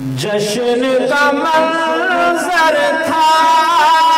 जश्न का मंजर था।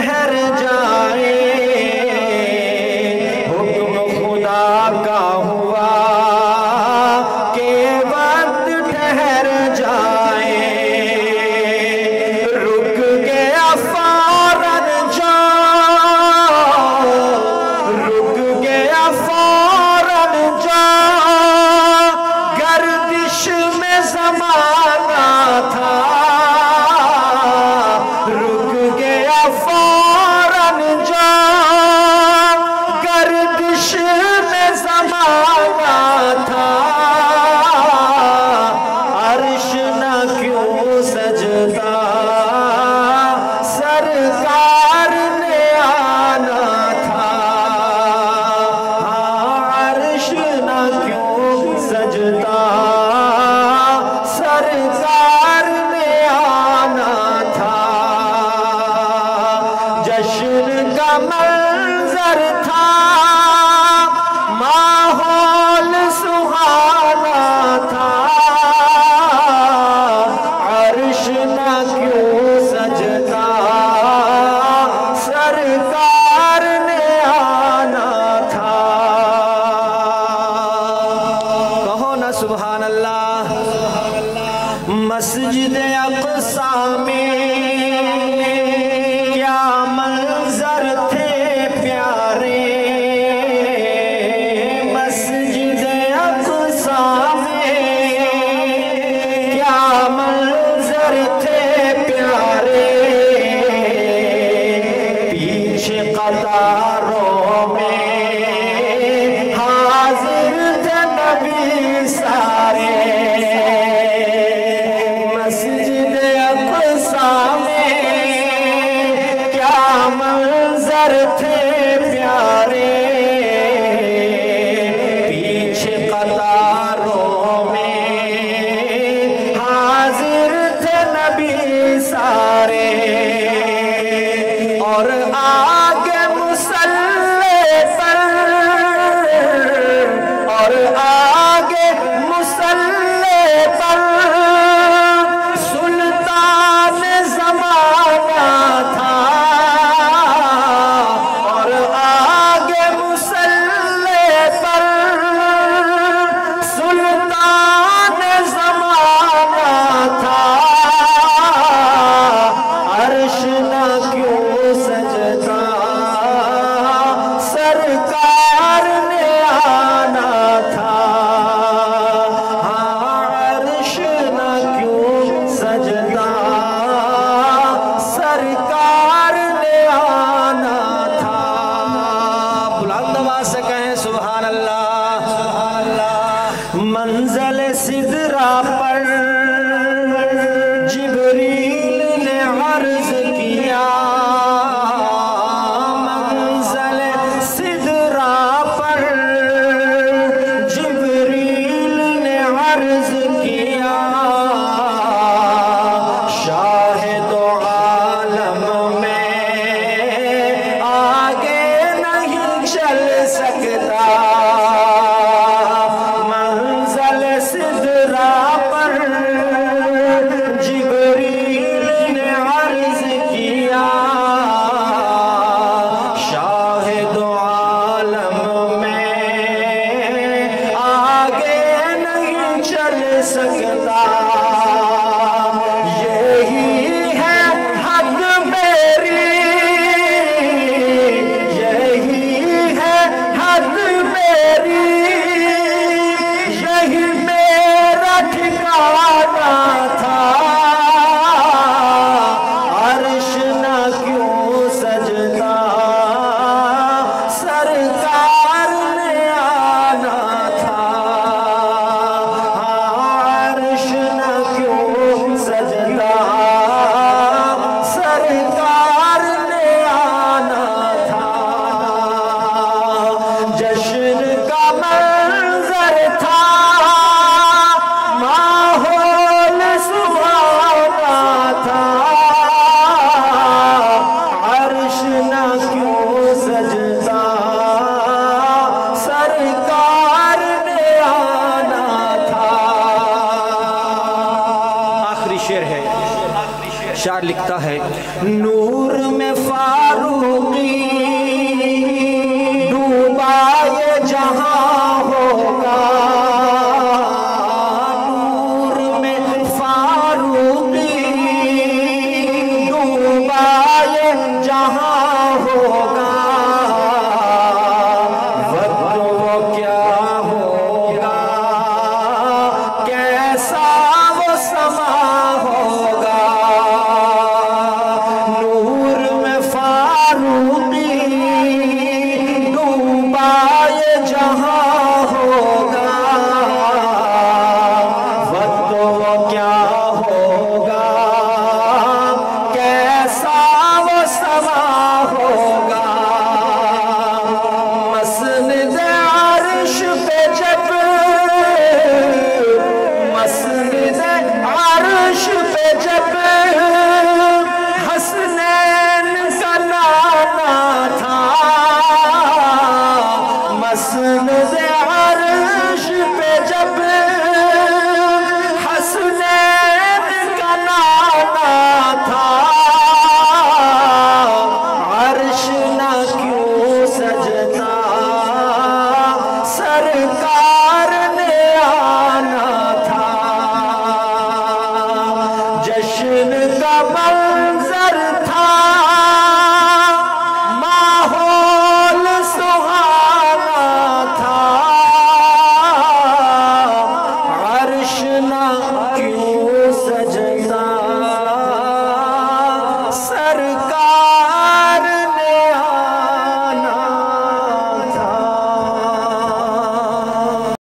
ठहर I'm Mama. थे शार लिखता है नूर में फारूकी डूबा ये जहाँ